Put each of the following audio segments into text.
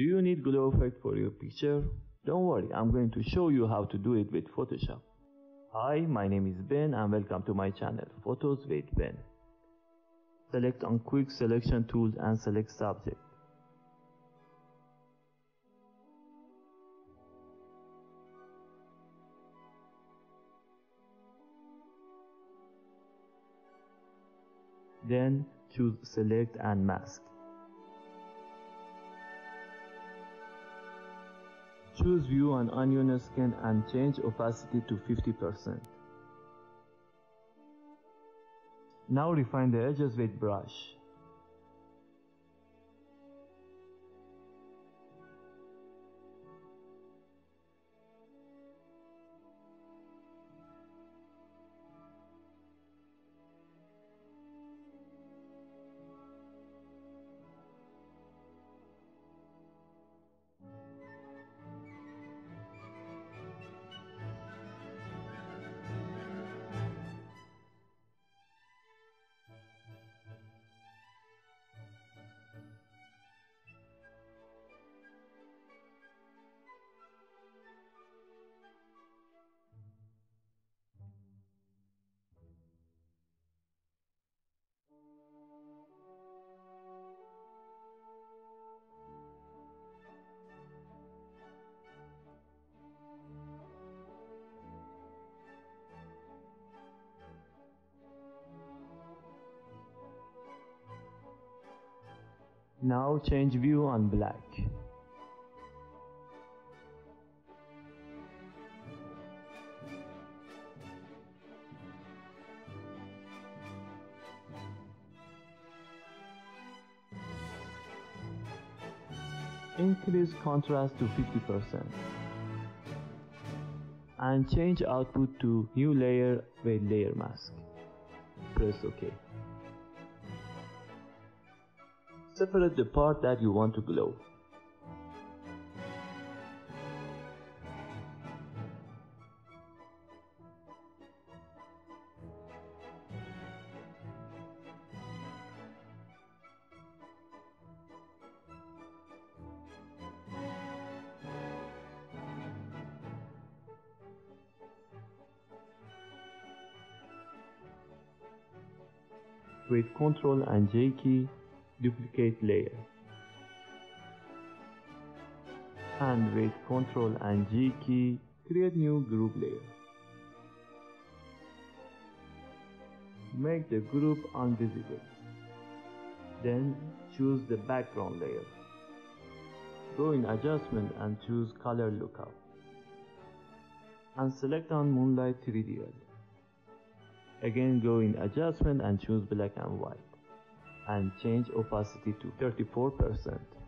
Do you need glow effect for your picture? Don't worry, I'm going to show you how to do it with Photoshop. Hi, my name is Ben and welcome to my channel, Photos with Ben. Select on Quick Selection Tools and select Subject. Then choose Select and Mask. Choose View on Onion Skin and change opacity to 50%. Now refine the edges with brush. Now change view on black. Increase contrast to 50% and change output to new layer with layer mask. Press OK. Separate the part that you want to glow. With Ctrl and J key, duplicate layer. And with Ctrl and G key, create new group layer. Make the group invisible. Then choose the background layer. Go in adjustment and choose color lookup. And select on Moonlight 3DL. Again go in adjustment and choose black and white and change opacity to 34%.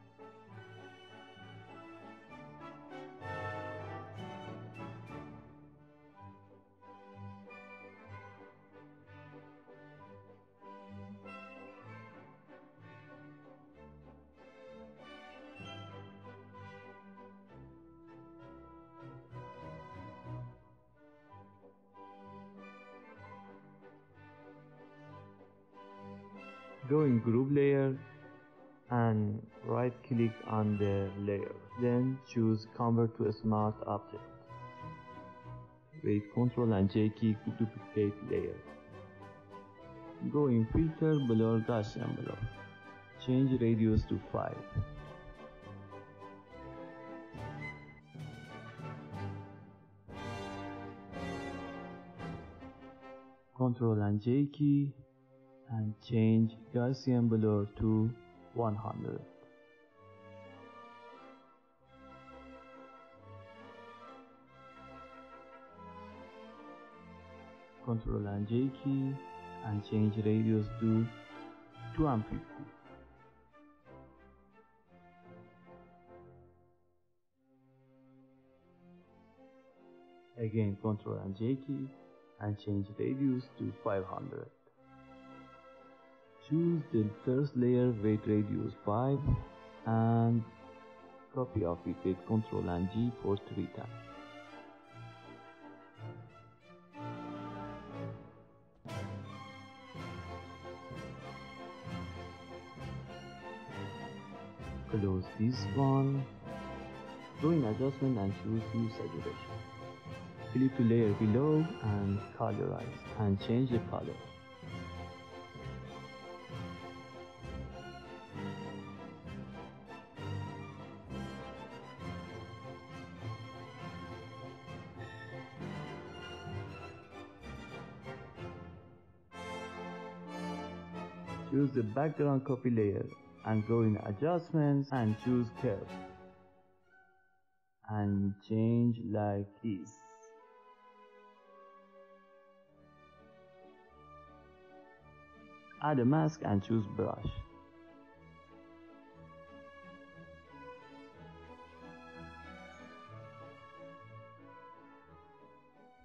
Go in group layer and right click on the layer. Then choose convert to a smart object. With ctrl and j key to duplicate layer. Go in filter blur gaussian blur. Change radius to 5 Ctrl and J key and change Gaussian blur to 100. Ctrl and J key and change radius to 250. Again Ctrl and J key and change radius to 500 choose the first layer weight radius 5 and copy of it with Ctrl and G for 3 times. close this one. Go in adjustment and choose hue saturation. Click to layer below and colorize and change the color. Choose the background copy layer and go in adjustments and choose curve and change like this. Add a mask and choose brush.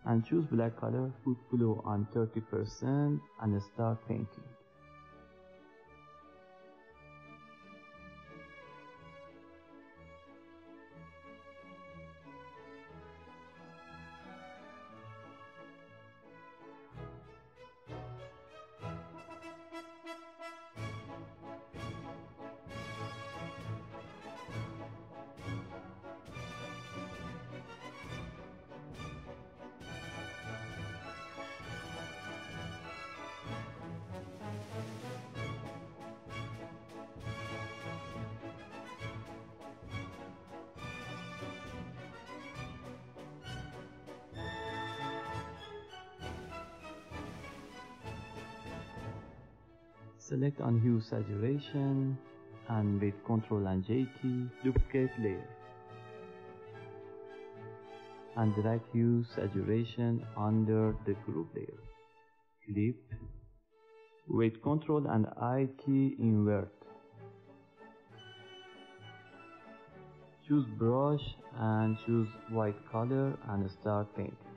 And choose black color put flow on 30% and start painting Select on hue saturation and with Ctrl and J key, duplicate layer. And drag hue saturation under the group layer. Clip. With Ctrl and I key invert. Choose brush and choose white color and start painting.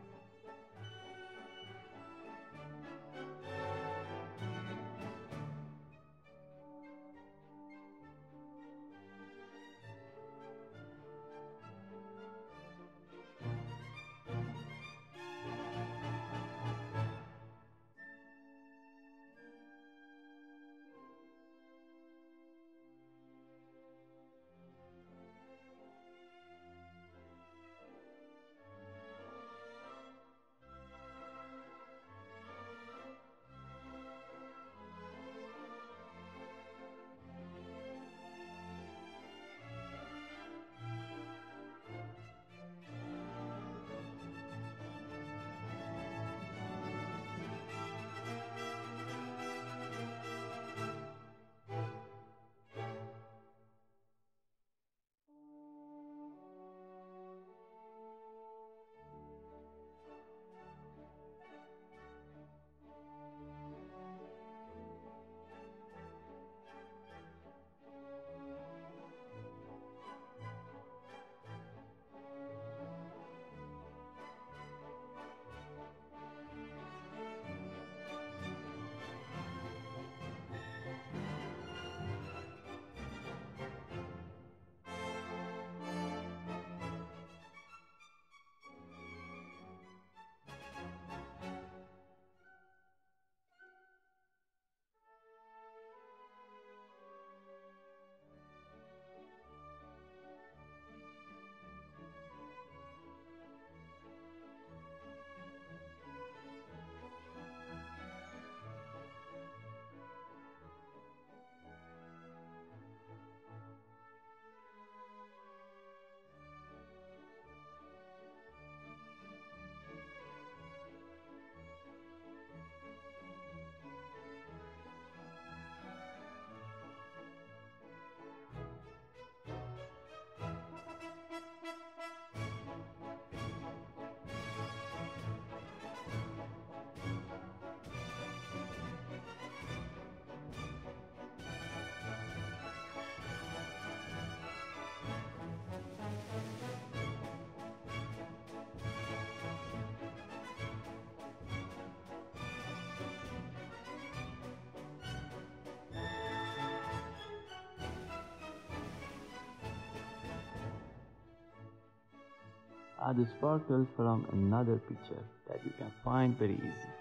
add a sparkle from another picture that you can find very easy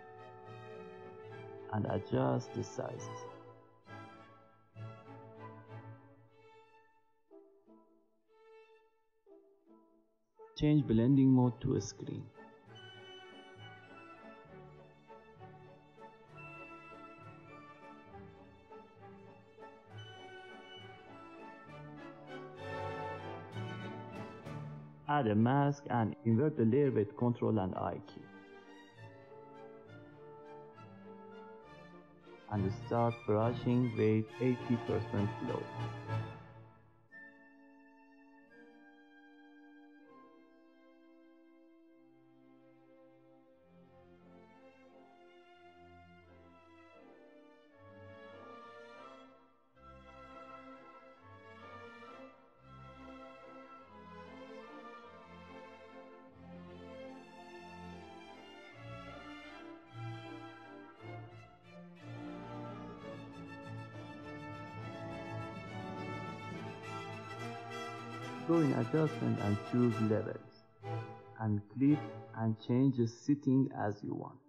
and adjust the sizes. Change blending mode to a screen. Add a mask and invert the layer with Ctrl and I key. And start brushing with 80% flow. Go in adjustment and choose levels and click and change the setting as you want.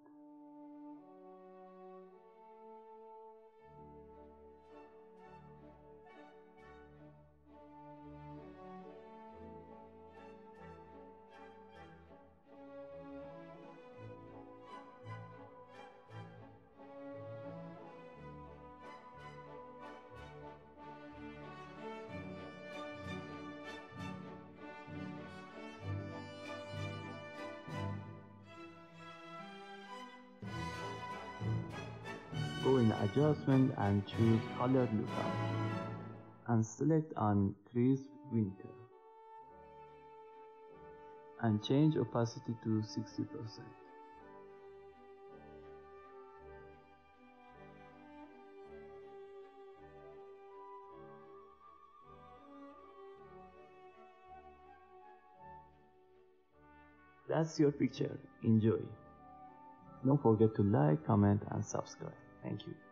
In adjustment and choose color lookup and select on crisp winter and change opacity to 60%. That's your picture. Enjoy. Don't forget to like, comment and subscribe. Thank you.